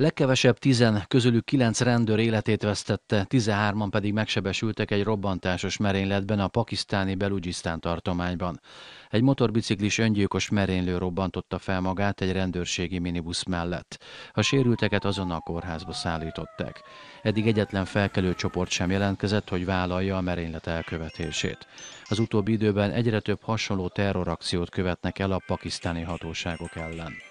Legkevesebb tizen, közülük kilenc rendőr életét vesztette, 13-an pedig megsebesültek egy robbantásos merényletben a pakisztáni Belugisztán tartományban. Egy motorbiciklis öngyilkos merénylő robbantotta fel magát egy rendőrségi minibusz mellett. A sérülteket azonnal a kórházba szállították. Eddig egyetlen felkelő csoport sem jelentkezett, hogy vállalja a merénylet elkövetését. Az utóbbi időben egyre több hasonló terrorakciót követnek el a pakisztáni hatóságok ellen.